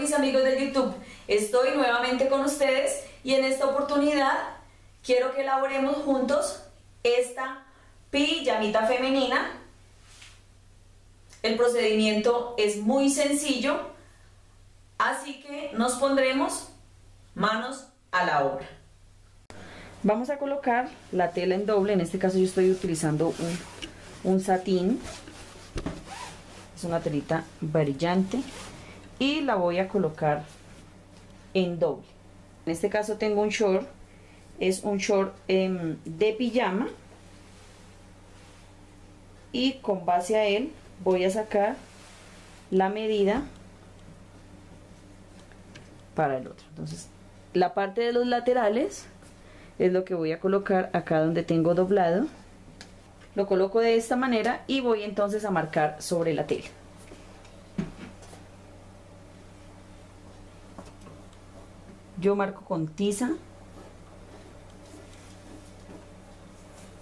mis amigos de YouTube, estoy nuevamente con ustedes y en esta oportunidad quiero que elaboremos juntos esta pijamita femenina. El procedimiento es muy sencillo, así que nos pondremos manos a la obra. Vamos a colocar la tela en doble, en este caso yo estoy utilizando un, un satín, es una telita brillante y la voy a colocar en doble. En este caso tengo un short, es un short em, de pijama y con base a él voy a sacar la medida para el otro. Entonces la parte de los laterales es lo que voy a colocar acá donde tengo doblado. Lo coloco de esta manera y voy entonces a marcar sobre la tela. Yo marco con tiza.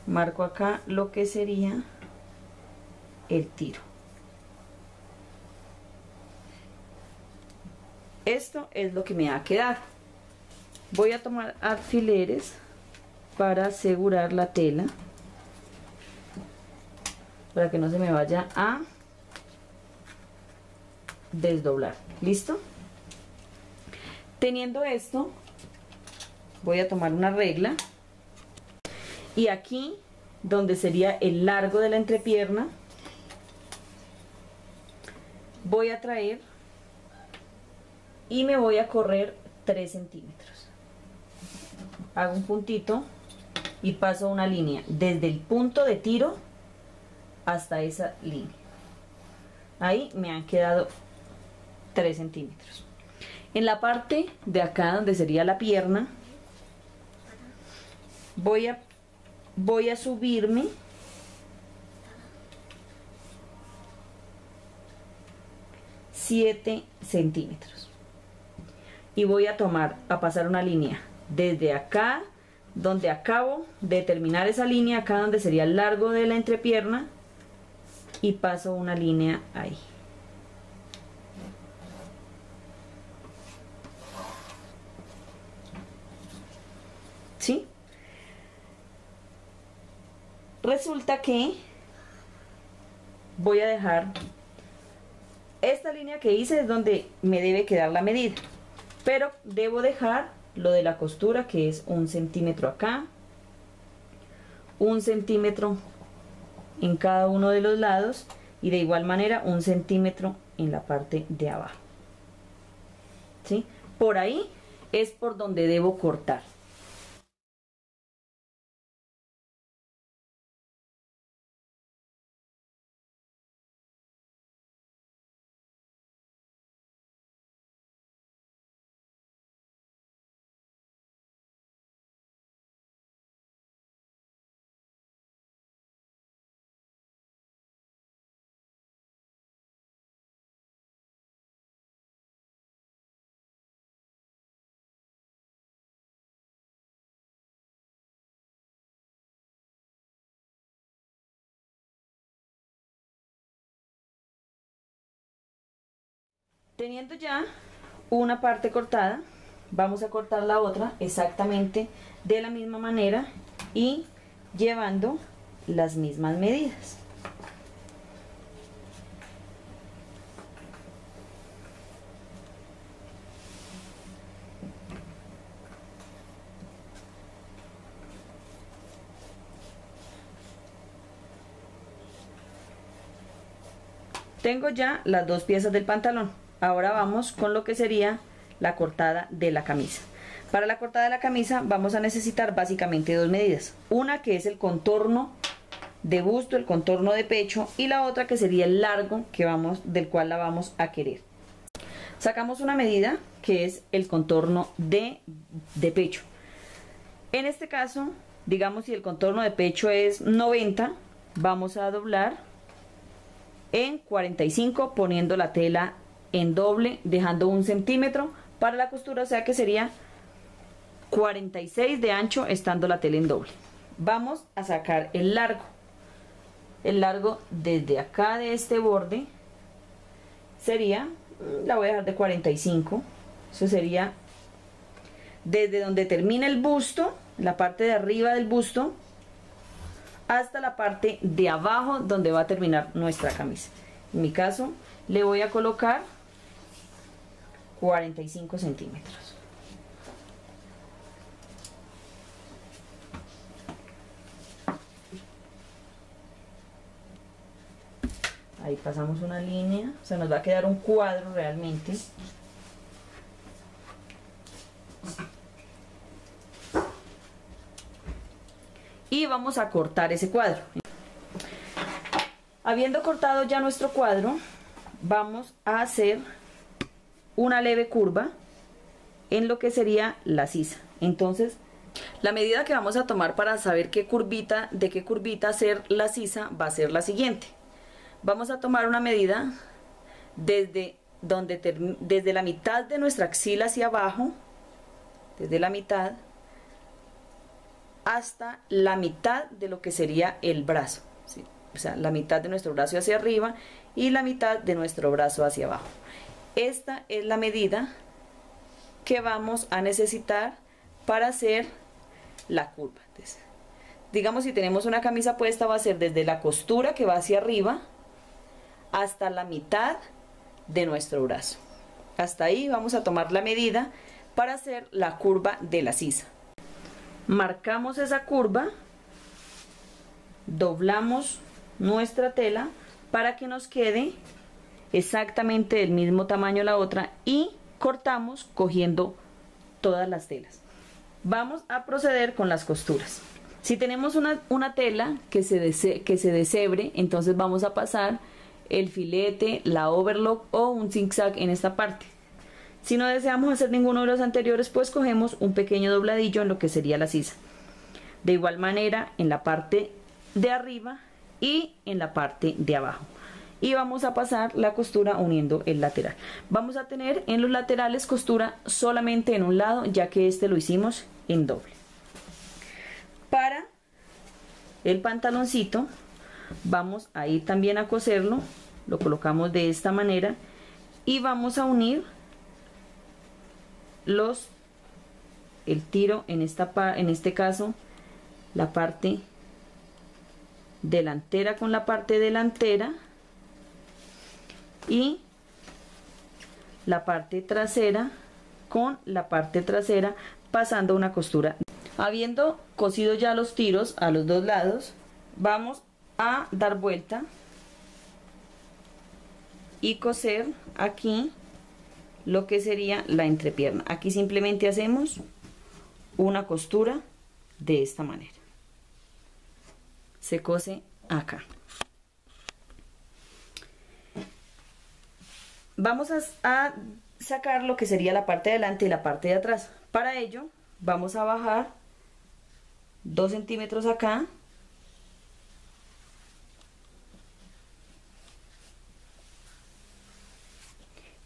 Marco acá lo que sería el tiro. Esto es lo que me ha quedado voy a tomar alfileres para asegurar la tela para que no se me vaya a desdoblar. Listo Teniendo esto, voy a tomar una regla y aquí, donde sería el largo de la entrepierna, voy a traer y me voy a correr 3 centímetros. Hago un puntito y paso una línea desde el punto de tiro hasta esa línea. Ahí me han quedado 3 centímetros. En la parte de acá donde sería la pierna, voy a, voy a subirme siete centímetros. Y voy a tomar a pasar una línea desde acá donde acabo de terminar esa línea acá donde sería el largo de la entrepierna y paso una línea ahí Resulta que voy a dejar esta línea que hice es donde me debe quedar la medida. Pero debo dejar lo de la costura que es un centímetro acá, un centímetro en cada uno de los lados y de igual manera un centímetro en la parte de abajo. ¿Sí? Por ahí es por donde debo cortar. Teniendo ya una parte cortada, vamos a cortar la otra exactamente de la misma manera y llevando las mismas medidas. Tengo ya las dos piezas del pantalón. Ahora vamos con lo que sería la cortada de la camisa. Para la cortada de la camisa vamos a necesitar básicamente dos medidas. Una que es el contorno de busto, el contorno de pecho y la otra que sería el largo que vamos, del cual la vamos a querer. Sacamos una medida que es el contorno de, de pecho. En este caso, digamos si el contorno de pecho es 90, vamos a doblar en 45 poniendo la tela en doble dejando un centímetro para la costura o sea que sería 46 de ancho estando la tela en doble. Vamos a sacar el largo. El largo desde acá de este borde sería, la voy a dejar de 45, eso sería desde donde termina el busto, la parte de arriba del busto, hasta la parte de abajo donde va a terminar nuestra camisa. En mi caso, le voy a colocar 45 centímetros. Ahí pasamos una línea, o sea, nos va a quedar un cuadro realmente. Y vamos a cortar ese cuadro. Habiendo cortado ya nuestro cuadro, vamos a hacer una leve curva en lo que sería la sisa. Entonces, la medida que vamos a tomar para saber qué curvita, de qué curvita hacer la sisa va a ser la siguiente. Vamos a tomar una medida desde, donde desde la mitad de nuestra axila hacia abajo, desde la mitad, hasta la mitad de lo que sería el brazo o sea, la mitad de nuestro brazo hacia arriba y la mitad de nuestro brazo hacia abajo. Esta es la medida que vamos a necesitar para hacer la curva. digamos si tenemos una camisa puesta va a ser desde la costura que va hacia arriba hasta la mitad de nuestro brazo. Hasta ahí vamos a tomar la medida para hacer la curva de la sisa. Marcamos esa curva, doblamos nuestra tela para que nos quede exactamente del mismo tamaño la otra y cortamos cogiendo todas las telas. Vamos a proceder con las costuras. Si tenemos una, tela que se, que se deshebre, entonces vamos a pasar el filete, la overlock o un zigzag en esta parte. Si no deseamos hacer ninguno de los anteriores, pues cogemos un pequeño dobladillo en lo que sería la sisa. De igual manera, en la parte de arriba y en la parte de abajo y vamos a pasar la costura uniendo el lateral. Vamos a tener en los laterales costura solamente en un lado ya que este lo hicimos en doble. Para el pantaloncito vamos a ir también a coserlo lo colocamos de esta manera y vamos a unir los el tiro en esta en este caso la parte delantera con la parte delantera y la parte trasera con la parte trasera pasando una costura. Habiendo cosido ya los tiros a los dos lados vamos a dar vuelta y coser aquí lo que sería la entrepierna. Aquí simplemente hacemos una costura de esta manera. Se cose acá. Vamos a, sacar lo que sería la parte de delante y la parte de atrás. Para ello vamos a bajar 2 centímetros acá.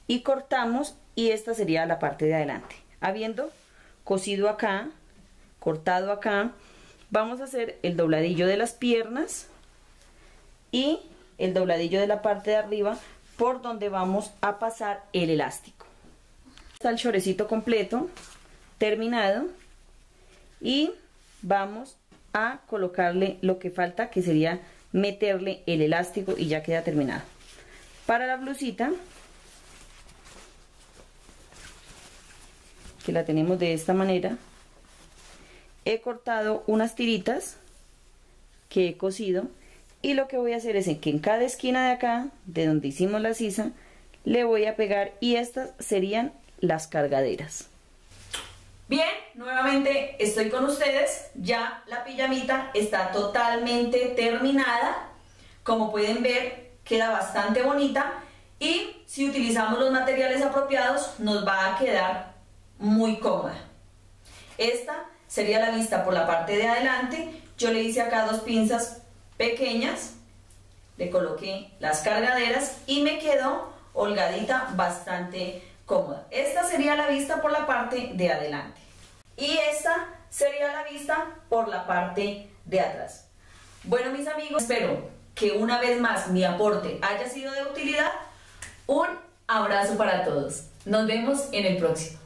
Y cortamos y esta sería la parte de adelante. Habiendo cosido acá, cortado acá, vamos a hacer el dobladillo de las piernas y el dobladillo de la parte de arriba por donde vamos a pasar el elástico. Está el chorecito completo, terminado y vamos a colocarle lo que falta que sería meterle el elástico y ya queda terminado. Para la blusita, que la tenemos de esta manera, he cortado unas tiritas que he cosido y lo que voy a hacer es que en cada esquina de acá, de donde hicimos la sisa, le voy a pegar y estas serían las cargaderas. Bien, nuevamente estoy con ustedes, ya la pijamita está totalmente terminada, como pueden ver queda bastante bonita y si utilizamos los materiales apropiados nos va a quedar muy cómoda. Esta sería la vista por la parte de adelante. Yo le hice acá dos pinzas pequeñas, le coloqué las cargaderas y me quedó holgadita bastante cómoda. Esta sería la vista por la parte de adelante. Y esta sería la vista por la parte de atrás. Bueno mis amigos, espero que una vez más mi aporte haya sido de utilidad. Un Abrazo para todos. Nos vemos en el próximo.